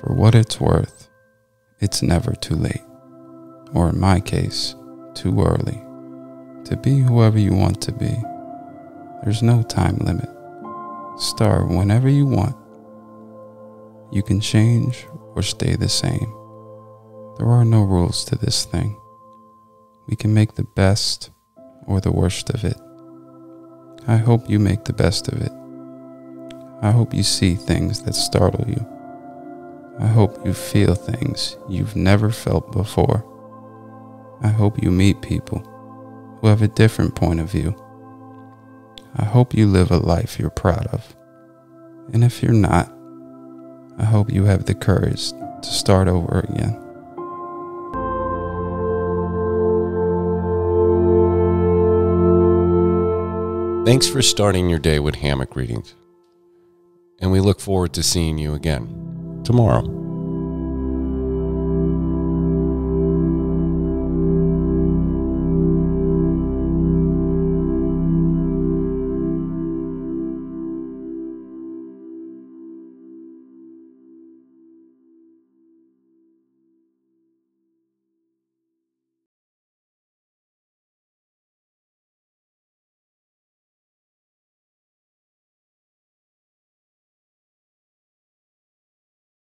For what it's worth, it's never too late, or in my case, too early, to be whoever you want to be. There's no time limit. Start whenever you want. You can change or stay the same. There are no rules to this thing. We can make the best or the worst of it. I hope you make the best of it. I hope you see things that startle you. I hope you feel things you've never felt before. I hope you meet people who have a different point of view. I hope you live a life you're proud of. And if you're not, I hope you have the courage to start over again. Thanks for starting your day with hammock readings. And we look forward to seeing you again tomorrow.